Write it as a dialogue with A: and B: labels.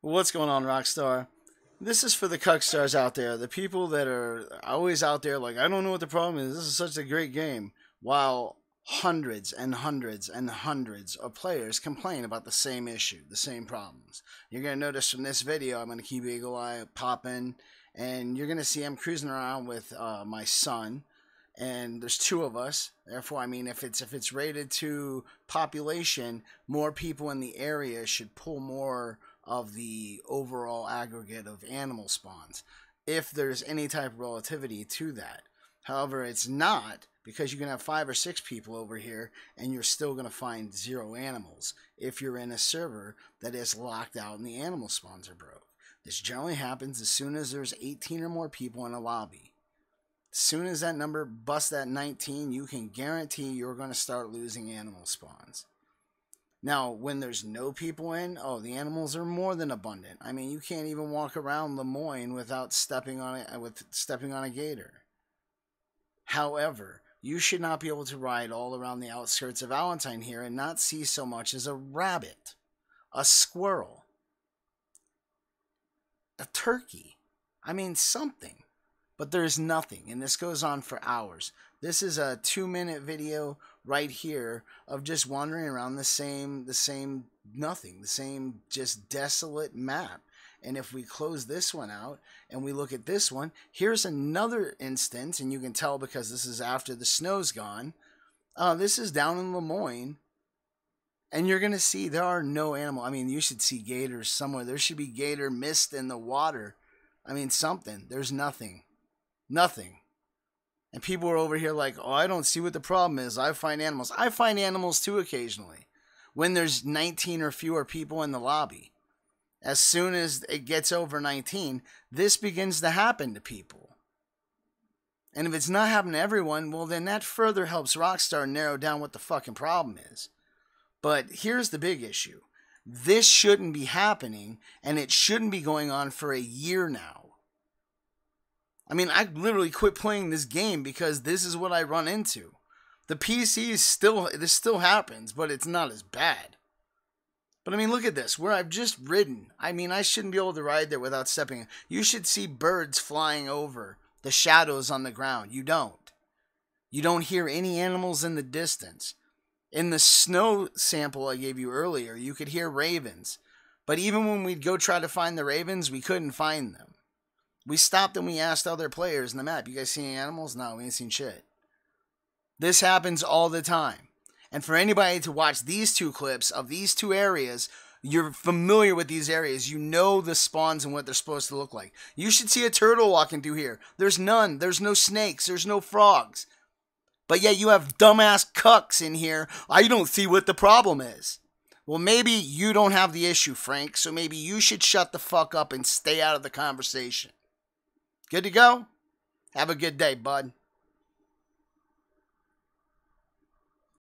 A: What's going on, Rockstar? This is for the cuck stars out there, the people that are always out there like, I don't know what the problem is. This is such a great game. While hundreds and hundreds and hundreds of players complain about the same issue, the same problems. You're going to notice from this video, I'm going to keep Eagle Eye popping, and you're going to see I'm cruising around with uh, my son. And there's two of us. Therefore, I mean, if it's if it's rated to population, more people in the area should pull more of the overall aggregate of animal spawns if there's any type of relativity to that. However, it's not because you can have five or six people over here and you're still going to find zero animals if you're in a server that is locked out and the animal spawns are broke. This generally happens as soon as there's 18 or more people in a lobby. As soon as that number busts that 19, you can guarantee you're going to start losing animal spawns. Now, when there's no people in, oh, the animals are more than abundant. I mean, you can't even walk around Lemoyne without stepping on it with stepping on a gator. However, you should not be able to ride all around the outskirts of Valentine here and not see so much as a rabbit, a squirrel, a turkey. I mean, something. But there's nothing, and this goes on for hours. This is a two minute video right here of just wandering around the same the same nothing, the same just desolate map. And if we close this one out and we look at this one, here's another instance, and you can tell because this is after the snow's gone. Uh, this is down in Lemoyne, and you're to see there are no animal. I mean, you should see gators somewhere. There should be gator mist in the water. I mean, something. There's nothing. Nothing. And people are over here like, oh, I don't see what the problem is. I find animals. I find animals too occasionally when there's 19 or fewer people in the lobby. As soon as it gets over 19, this begins to happen to people. And if it's not happening to everyone, well, then that further helps Rockstar narrow down what the fucking problem is. But here's the big issue this shouldn't be happening, and it shouldn't be going on for a year now. I mean, I literally quit playing this game because this is what I run into. The PC is still, this still happens, but it's not as bad. But I mean, look at this, where I've just ridden. I mean, I shouldn't be able to ride there without stepping. You should see birds flying over the shadows on the ground. You don't. You don't hear any animals in the distance. In the snow sample I gave you earlier, you could hear ravens. But even when we'd go try to find the ravens, we couldn't find them. We stopped and we asked other players in the map, you guys see any animals? No, we ain't seen shit. This happens all the time. And for anybody to watch these two clips of these two areas, you're familiar with these areas. You know the spawns and what they're supposed to look like. You should see a turtle walking through here. There's none. There's no snakes. There's no frogs. But yet you have dumbass cucks in here. I don't see what the problem is. Well, maybe you don't have the issue, Frank, so maybe you should shut the fuck up and stay out of the conversation. Good to go? Have a good day, bud.